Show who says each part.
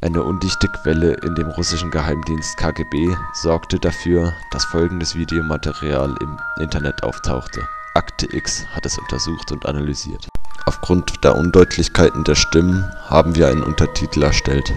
Speaker 1: Eine undichte Quelle in dem russischen Geheimdienst KGB sorgte dafür, dass folgendes Videomaterial im Internet auftauchte. Akte X hat es untersucht und analysiert. Aufgrund der Undeutlichkeiten der Stimmen haben wir einen Untertitel erstellt